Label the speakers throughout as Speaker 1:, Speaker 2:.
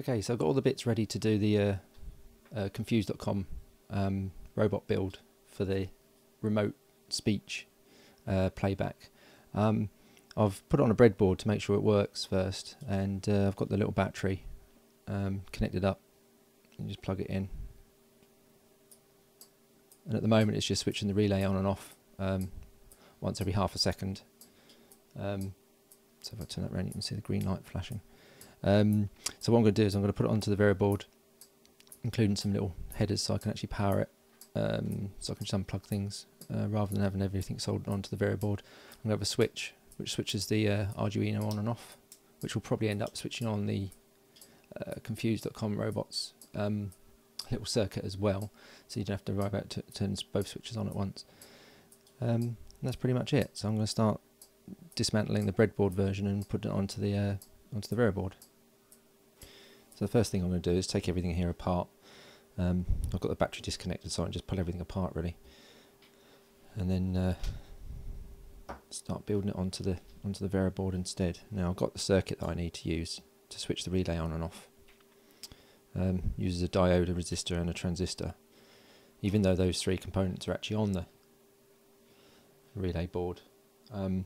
Speaker 1: Okay, so I've got all the bits ready to do the uh, uh, confused.com um, robot build for the remote speech uh, playback. Um, I've put it on a breadboard to make sure it works first, and uh, I've got the little battery um, connected up. Just plug it in, and at the moment it's just switching the relay on and off um, once every half a second. Um, so if I turn that around, you can see the green light flashing. Um, so what I'm going to do is I'm going to put it onto the vero board including some little headers so I can actually power it. Um, so I can just unplug things uh, rather than having everything soldered onto the variable. Board. I'm going to have a switch which switches the uh, Arduino on and off, which will probably end up switching on the uh, confused.com robots um, little circuit as well, so you don't have to worry about turning both switches on at once. Um, that's pretty much it. So I'm going to start dismantling the breadboard version and put it onto the uh, onto the vero board. So the first thing I'm going to do is take everything here apart. Um, I've got the battery disconnected so I can just pull everything apart really. And then uh, start building it onto the onto the vero board instead. Now I've got the circuit that I need to use to switch the relay on and off. Um, uses a diode, a resistor and a transistor. Even though those three components are actually on the relay board, um,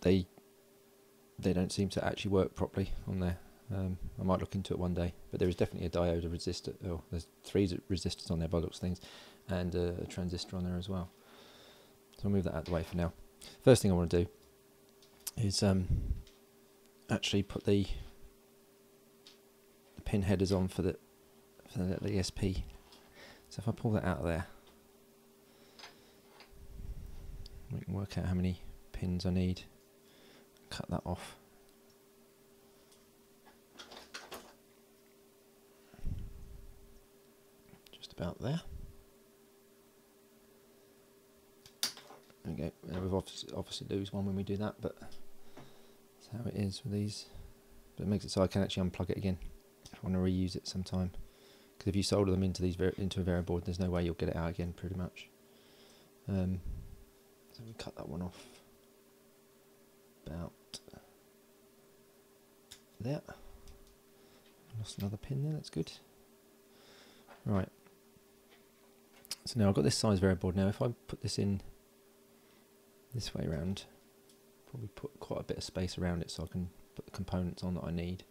Speaker 1: they they don't seem to actually work properly on there. Um, I might look into it one day, but there is definitely a diode, a resistor. Oh, there's three resistors on there by looks things, and uh, a transistor on there as well. So I'll move that out of the way for now. First thing I want to do is um, actually put the, the pin headers on for the for the, the ESP. So if I pull that out of there, we can work out how many pins I need cut that off. About there. Now we've obviously, obviously lose one when we do that, but that's how it is with these. But it makes it so I can actually unplug it again if I want to reuse it sometime. Because if you solder them into these into a vero board, there's no way you'll get it out again, pretty much. Um, so we cut that one off about there. Lost another pin there, that's good. Right. So now I've got this size vero board. Now if I put this in this way around, probably put quite a bit of space around it so I can put the components on that I need.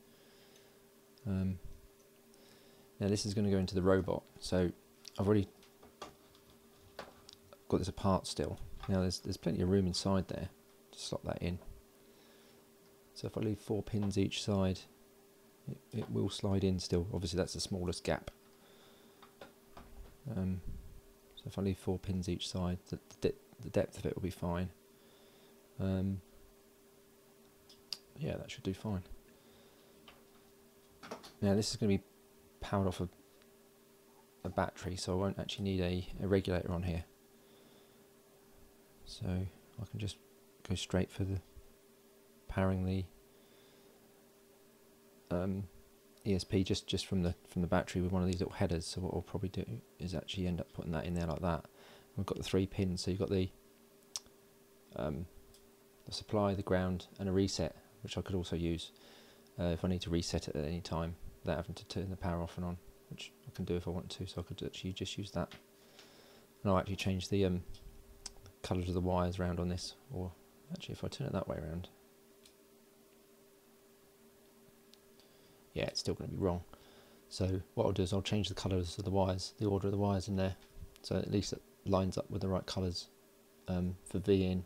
Speaker 1: Um, now this is going to go into the robot. So I've already got this apart still. Now there's there's plenty of room inside there to slot that in. So if I leave four pins each side, it, it will slide in still. Obviously that's the smallest gap. Um, so if I leave four pins each side, the, the, the depth of it will be fine. Um, yeah, that should do fine. Now this is going to be powered off a, a battery, so I won't actually need a, a regulator on here. So I can just go straight for the powering the um, ESP just just from the from the battery with one of these little headers. So what we'll probably do is actually end up putting that in there like that. We've got the three pins, so you've got the um, the supply, the ground, and a reset, which I could also use uh, if I need to reset it at any time without having to turn the power off and on, which I can do if I want to. So I could actually just use that, and I'll actually change the um, colours of the wires around on this, or actually if I turn it that way around, yeah, it's still going to be wrong. So what I'll do is I'll change the colours of the wires, the order of the wires in there, so at least it lines up with the right colours um, for V in,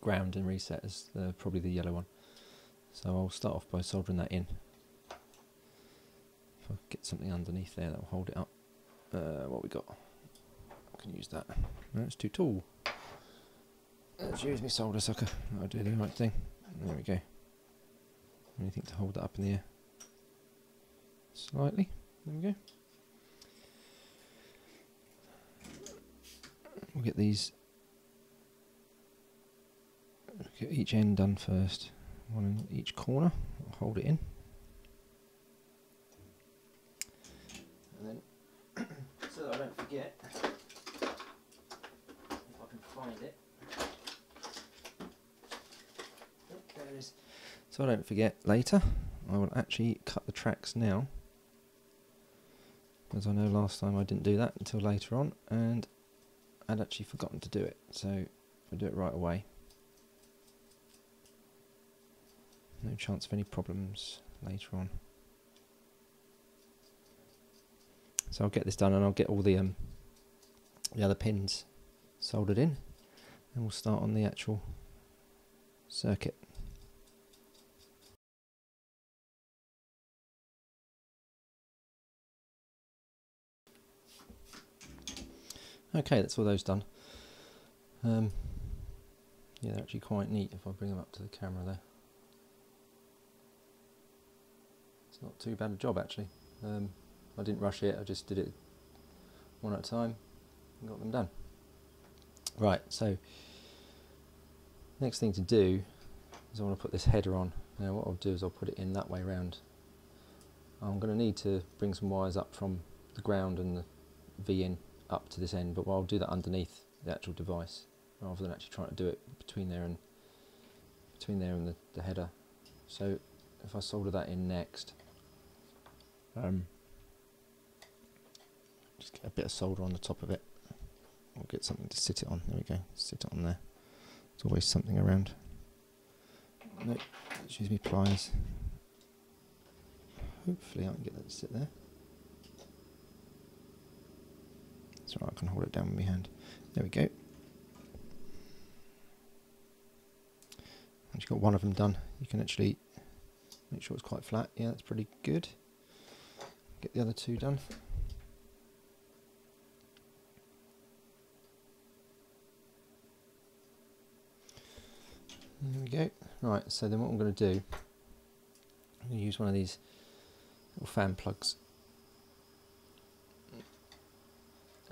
Speaker 1: ground and reset is the, probably the yellow one. So I'll start off by soldering that in. If I get something underneath there that will hold it up. Uh, what we got? I can use that. No, it's too tall. Let's use my solder sucker. I'll do the right thing. There we go. Anything to hold that up in the air slightly. There we go. We'll get these, get each end done first. One in each corner. I'll hold it in. And then, so that I don't forget, if I can find it. Oh, there it is. So I don't forget later. I will actually cut the tracks now. As I know last time I didn't do that until later on, and I'd actually forgotten to do it. So I'll do it right away. No chance of any problems later on. So I'll get this done and I'll get all the um, the other pins soldered in and we'll start on the actual circuit. Okay, that's all those done. Um, yeah, they're actually quite neat if I bring them up to the camera there. It's not too bad a job actually. Um, I didn't rush it, I just did it one at a time and got them done. Right, so next thing to do is I want to put this header on. Now what I'll do is I'll put it in that way around. I'm going to need to bring some wires up from the ground and the V in up to this end, but I'll do that underneath the actual device rather than actually trying to do it between there and between there and the, the header. So if I solder that in next, um, just get a bit of solder on the top of it. I'll get something to sit it on. There we go. Sit it on there. There's always something around. Nope. Excuse me, pliers. Hopefully I can get that to sit there. So I can hold it down with my hand. There we go. Once you've got one of them done, you can actually make sure it's quite flat. Yeah, that's pretty good. Get the other two done. There we go. Right, so then what I'm going to do, I'm going to use one of these little fan plugs.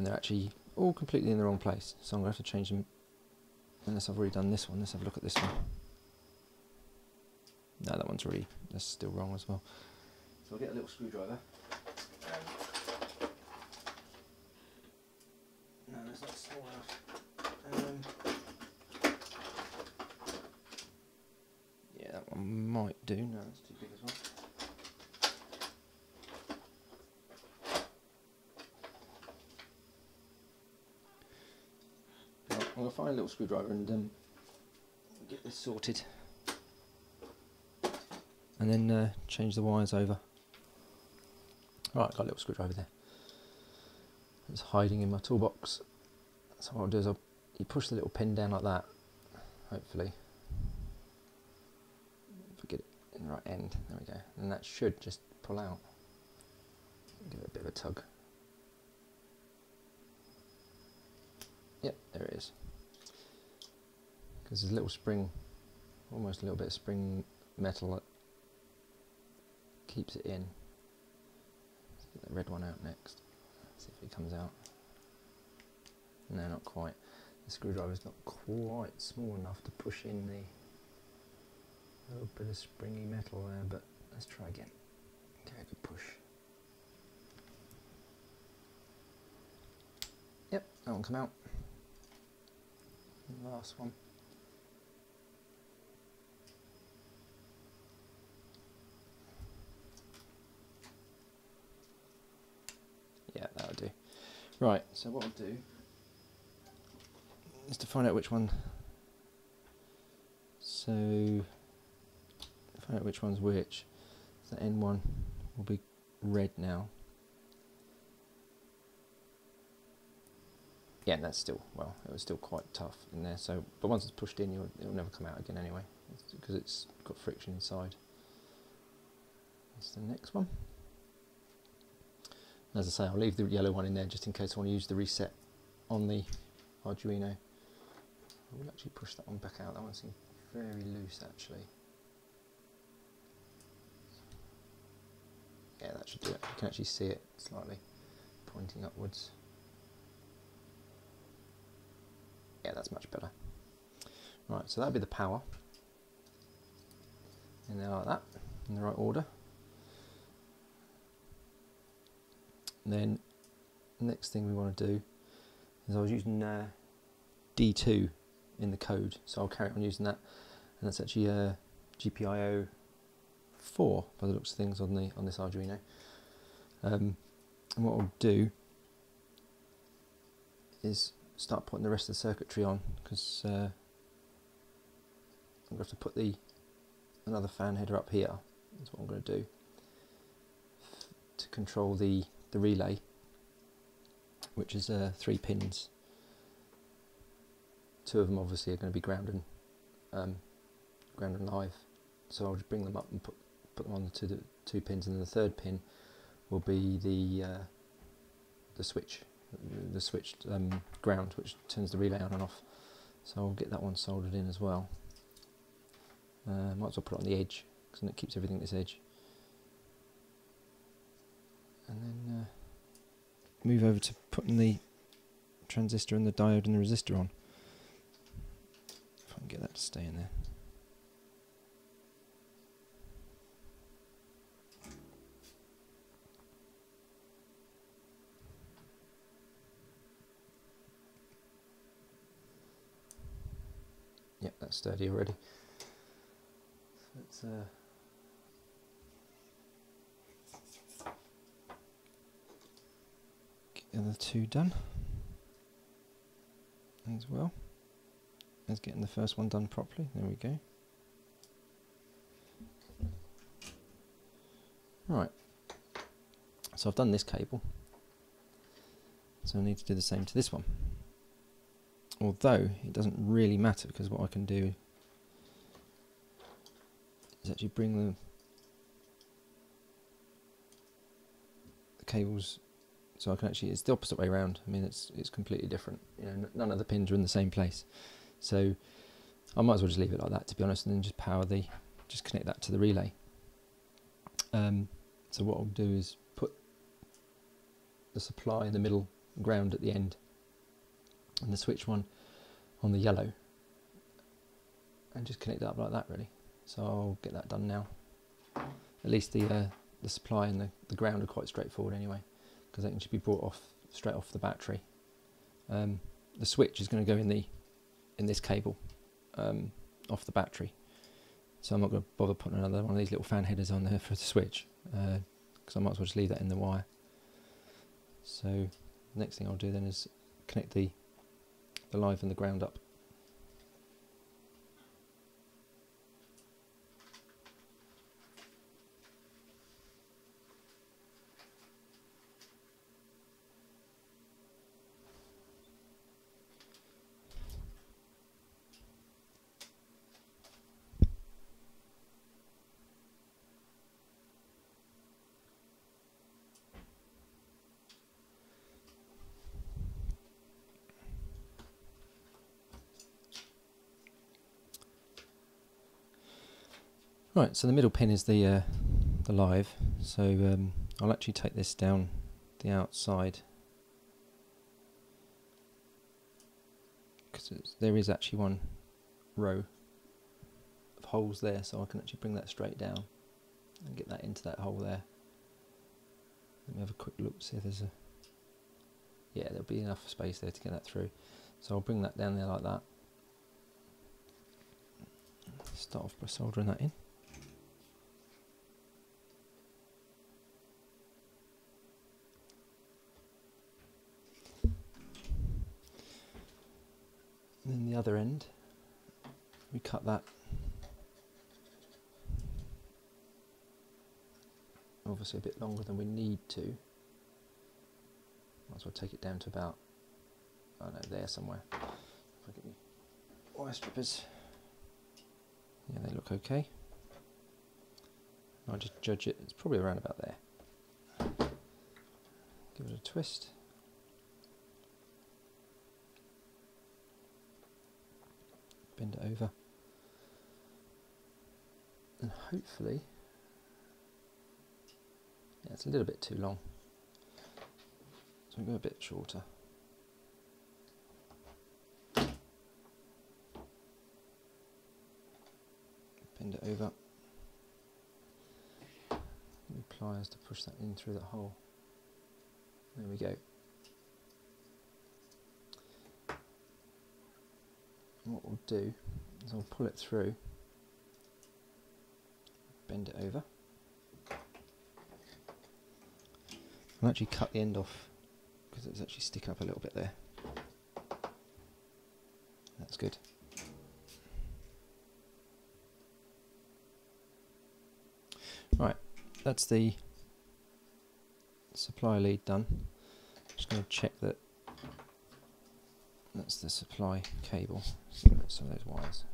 Speaker 1: And they're actually all completely in the wrong place, so I'm going to have to change them unless I've already done this one. Let's have a look at this one. No, that one's already, that's still wrong as well. So I'll get a little screwdriver. No, that's not small enough. Um, yeah, that one might do. No, that's too big as well. Right, I'm going to find a little screwdriver and um, get this sorted. And then uh, change the wires over. Right, got a little screwdriver there. It's hiding in my toolbox. So what I'll do is I'll you push the little pin down like that, hopefully. If I get it in the right end, there we go. And that should just pull out. Give it a bit of a tug. Yep, there it is. Because there's a little spring, almost a little bit of spring metal that keeps it in. Let's get the red one out next. See if it comes out. No, not quite. The screwdriver's not quite small enough to push in the little bit of springy metal there, but let's try again. Okay, push. Yep, that one come out. Last one. Yeah, that'll do. Right, so what I'll do is to find out which one. So, find out which one's which. So the N one will be red now. Yeah, that's still well. It was still quite tough in there. So, but once it's pushed in, you'll, it'll never come out again anyway, because it's got friction inside. That's the next one. As I say, I'll leave the yellow one in there just in case I want to use the reset on the Arduino. I will actually push that one back out. That one seems very loose actually. Yeah, that should do it. You can actually see it slightly pointing upwards. Yeah, that's much better. Right, so that'll be the power. And there like that, in the right order. Then next thing we want to do is I was using uh, D2 in the code, so I'll carry on using that. And that's actually a GPIO 4 four by the looks of things on the on this Arduino. Um, and what I'll do is start putting the rest of the circuitry on because uh, I'm going to have to put the another fan header up here. That's what I'm going to do to control the the relay, which is uh, three pins. Two of them obviously are going to be ground and um, ground and live, so I'll just bring them up and put put them on to the two pins, and then the third pin will be the uh, the switch, the switched um, ground, which turns the relay on and off. So I'll get that one soldered in as well. Uh, might as well put it on the edge, because it keeps everything at this edge. And then uh, move over to putting the transistor and the diode and the resistor on. If I can get that to stay in there. Yep, that's sturdy already. So let's uh, get the other two done as well as getting the first one done properly. There we go. Right, so I've done this cable, so I need to do the same to this one although it doesn't really matter because what I can do is actually bring the, the cables so I can actually it's the opposite way around. I mean it's it's completely different. You know none of the pins are in the same place. So I might as well just leave it like that to be honest and then just power the just connect that to the relay. Um, so what I'll do is put the supply in the middle ground at the end and the switch one on the yellow and just connect it up like that really. So I'll get that done now. At least the uh, the supply and the, the ground are quite straightforward anyway because they can just be brought off straight off the battery. Um, the switch is going to go in the in this cable um, off the battery. So I'm not going to bother putting another one of these little fan headers on there for the switch because uh, I might as well just leave that in the wire. So next thing I'll do then is connect the the live and the ground up. Right, so the middle pin is the uh, the live. So um, I'll actually take this down the outside because there is actually one row of holes there, so I can actually bring that straight down and get that into that hole there. Let me have a quick look, see if there's a yeah, there'll be enough space there to get that through. So I'll bring that down there like that. Start off by soldering that in. Other end, we cut that obviously a bit longer than we need to. Might as well take it down to about, I don't know, there somewhere. Wire strippers. Yeah, they look okay. I'll just judge it, it's probably around about there. Give it a twist. Bend it over. And hopefully yeah it's a little bit too long. So we go a bit shorter. Bend it over. Pliers to push that in through that hole. There we go what we'll do is I'll pull it through, bend it over. I'll actually cut the end off because it's actually sticking up a little bit there. That's good. Right, that's the supply lead done. Just going to check that that's the supply cable. Some of those wires.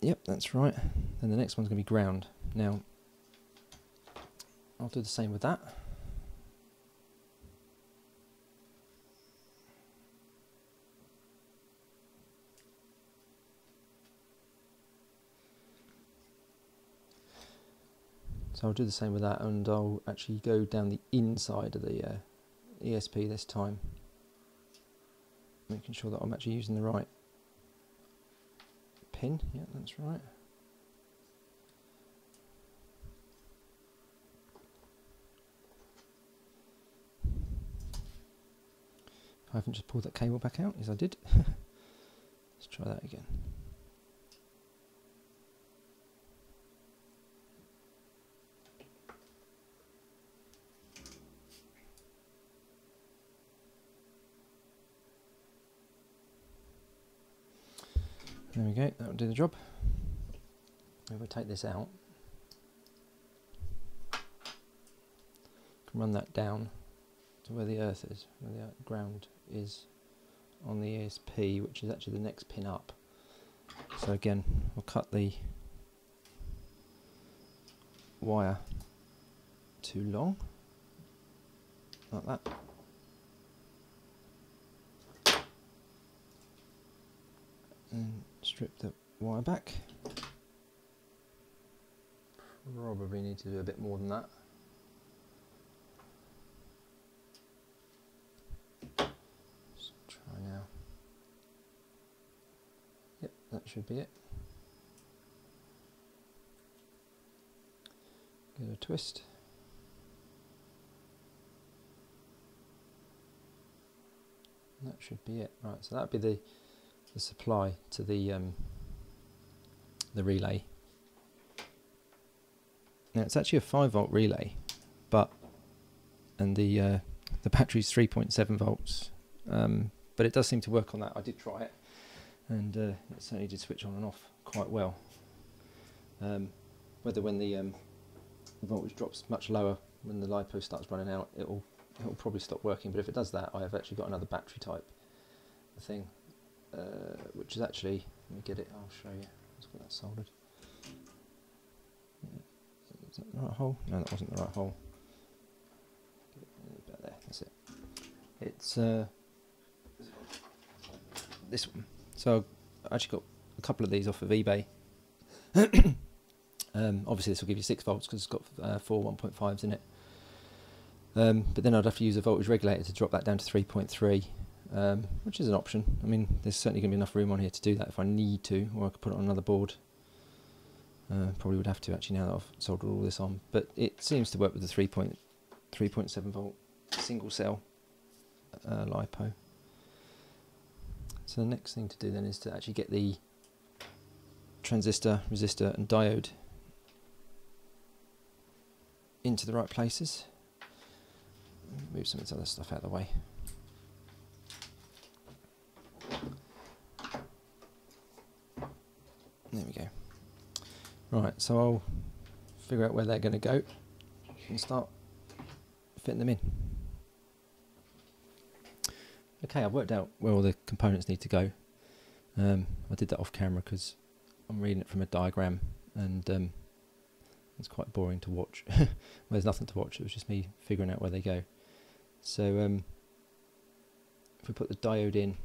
Speaker 1: Yep, that's right. Then the next one's going to be ground. Now, I'll do the same with that. So I'll do the same with that and I'll actually go down the inside of the uh, ESP this time. Making sure that I'm actually using the right pin. Yeah, that's right. I haven't just pulled that cable back out, as I did. Let's try that again. There we go, that'll do the job. If we take this out, can run that down to where the earth is, where the ground is on the ESP, which is actually the next pin up. So again, we'll cut the wire too long, like that. And strip the wire back. Probably need to do a bit more than that. Let's try now. Yep, that should be it. Give it a twist. that should be it. Right, so that'd be the the supply to the um, the relay. Now it's actually a five volt relay, but and the uh, the battery's three point seven volts, um, but it does seem to work on that. I did try it, and uh, it certainly did switch on and off quite well. Um, whether when the um, voltage drops much lower when the lipo starts running out, it'll it'll probably stop working. But if it does that, I have actually got another battery type thing uh, which is actually, let me get it, I'll show you. Let's get that soldered. Is that the right hole? No, that wasn't the right hole. About there, that's it. It's uh, this one. So I actually got a couple of these off of eBay. um, obviously, this will give you 6 volts because it's got uh, four 1.5s in it. Um, but then I'd have to use a voltage regulator to drop that down to 3.3 um, which is an option. I mean, there's certainly going to be enough room on here to do that if I need to, or I could put it on another board. Uh, probably would have to actually now that I've soldered all this on, but it seems to work with the 3.3.7 volt single cell uh, LiPo. So the next thing to do then is to actually get the transistor, resistor and diode into the right places. Move some of this other stuff out of the way. There we go. Right, so I'll figure out where they're going to go and start fitting them in. Okay, I've worked out where all the components need to go. Um, I did that off camera because I'm reading it from a diagram and um, it's quite boring to watch. well, there's nothing to watch, it was just me figuring out where they go. So um, if we put the diode in,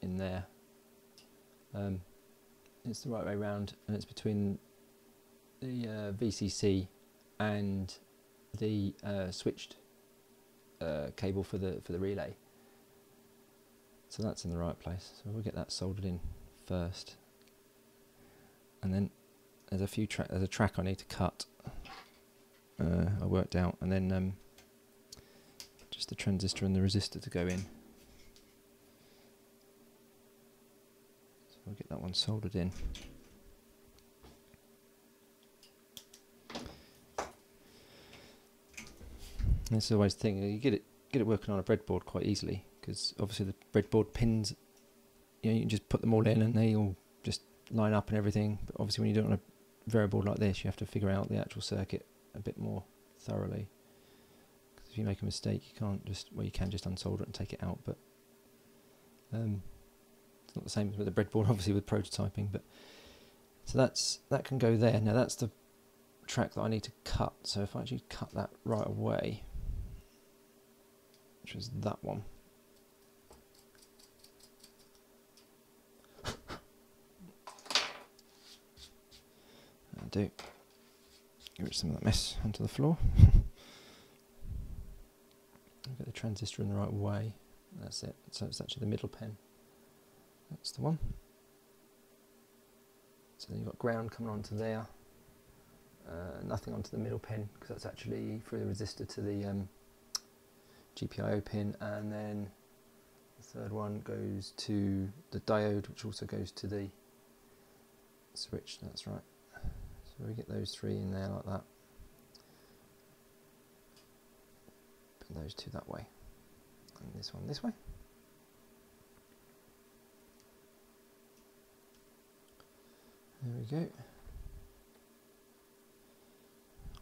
Speaker 1: in there, um, it's the right way around and it's between the uh, VCC and the uh, switched uh, cable for the for the relay. So that's in the right place. So we'll get that soldered in first, and then there's a few track. There's a track I need to cut. Uh, I worked out, and then um, just the transistor and the resistor to go in. We'll get that one soldered in. this is always the thing. You get it get it working on a breadboard quite easily because obviously the breadboard pins, you know, you can just put them all in and they all just line up and everything. But obviously, when you do it on a vero board like this, you have to figure out the actual circuit a bit more thoroughly. Because if you make a mistake, you can't just well, you can just unsolder it and take it out, but um, it's not the same with the breadboard, obviously with prototyping. But so that's that can go there. Now that's the track that I need to cut. So if I actually cut that right away, which is that one. I'll do. Get rid of some of that mess onto the floor. get the transistor in the right way. That's it. So it's actually the middle pen. That's the one. So then you've got ground coming onto there. Uh, nothing onto the middle pin because that's actually through the resistor to the um, GPIO pin and then the third one goes to the diode which also goes to the switch, that's right. So we get those three in there like that. Put those two that way and this one this way. There we go.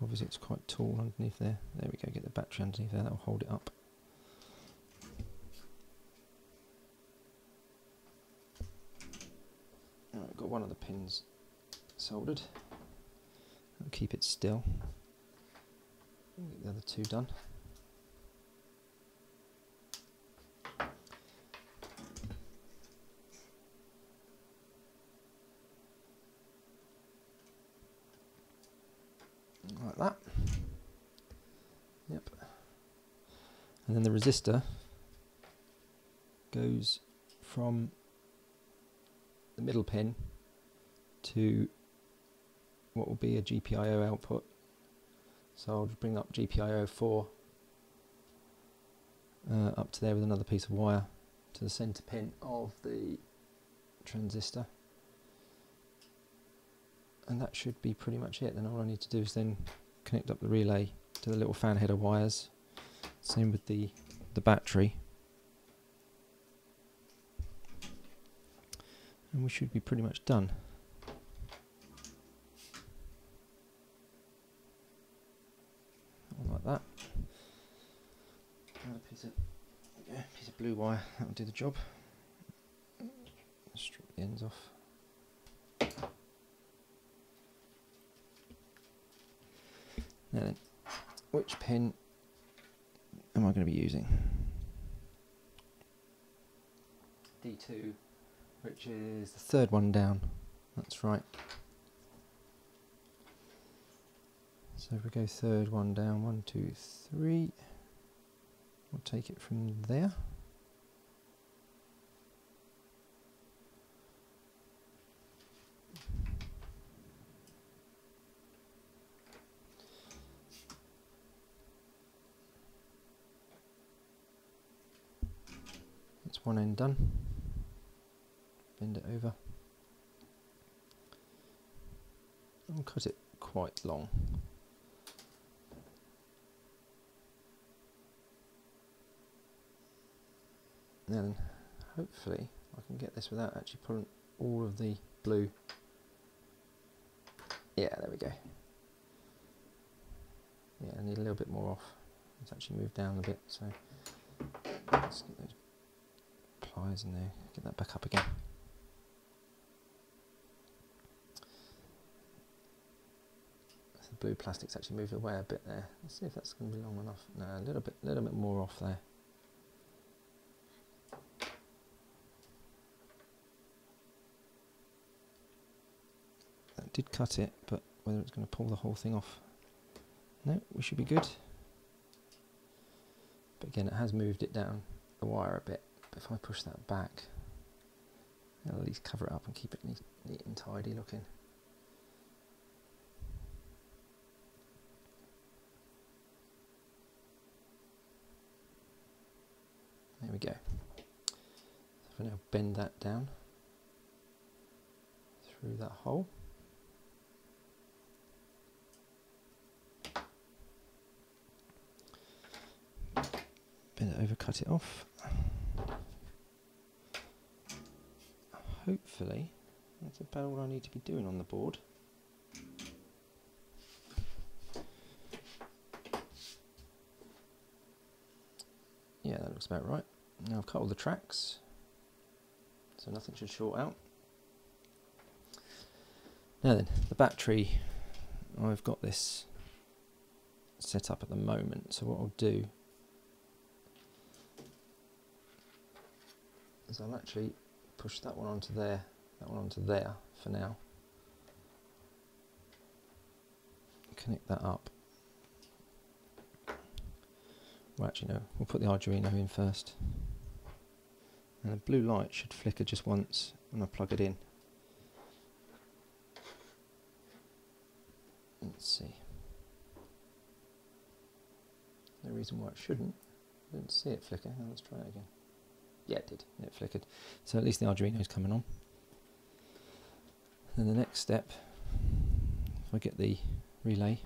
Speaker 1: Obviously it's quite tall underneath there. There we go, get the battery underneath there, that'll hold it up. Right, I've got one of the pins soldered. I'll keep it still. Get the other two done. like that. Yep. And then the resistor goes from the middle pin to what will be a GPIO output. So I'll bring up GPIO 4 uh, up to there with another piece of wire to the center pin of the transistor. And that should be pretty much it. Then all I need to do is then connect up the relay to the little fan header wires. Same with the the battery. And we should be pretty much done. Like that. Another piece of yeah, piece of blue wire. That'll do the job. Strip the ends off. Now then, which pin am I going to be using? D2, which is the third one down. That's right. So if we go third one down, one, two, three, we'll take it from there. One end done. Bend it over. And cut it quite long. Then hopefully I can get this without actually pulling all of the blue. Yeah, there we go. Yeah, I need a little bit more off. It's actually moved down a bit, so let's get those pliers in there, get that back up again. The blue plastic's actually moved away a bit there. Let's see if that's going to be long enough. No, a little bit, little bit more off there. That did cut it, but whether it's going to pull the whole thing off. No, we should be good. But again, it has moved it down the wire a bit. If I push that back, it'll at least cover it up and keep it neat, neat and tidy looking. There we go. So if I now bend that down through that hole. Bend it over, cut it off. Hopefully, that's about all I need to be doing on the board. Yeah, that looks about right. Now I've cut all the tracks, so nothing should short out. Now then, the battery, I've got this set up at the moment, so what I'll do is I'll actually push that one onto there, that one onto there for now. Connect that up. Well, actually, no, we'll put the Arduino in first. And the blue light should flicker just once when I plug it in. Let's see. No reason why it shouldn't. I didn't see it flicker. Now let's try it again. Yeah, it did. It flickered. So at least the Arduino is coming on. Then the next step, if I get the relay,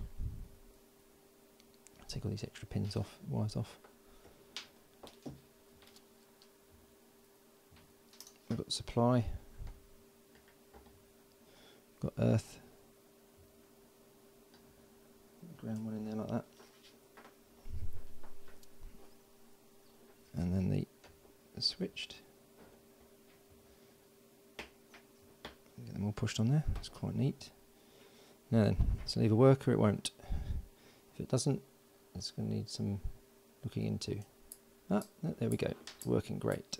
Speaker 1: take all these extra pins off, wires off. We've got supply, got earth, ground one in there like that. And then the, the switched. Get them all pushed on there, it's quite neat. Now then, so leave a worker, it won't. If it doesn't, it's going to need some looking into. Ah, there we go, it's working great.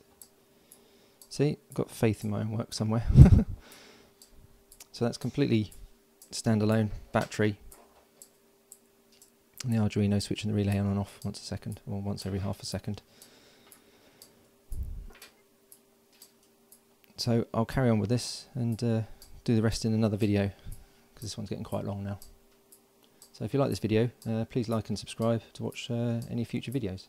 Speaker 1: See, I've got faith in my own work somewhere. so that's completely standalone battery. And the Arduino switching the relay on and off once a second, or once every half a second. So I'll carry on with this and uh, do the rest in another video because this one's getting quite long now. So if you like this video, uh, please like and subscribe to watch uh, any future videos.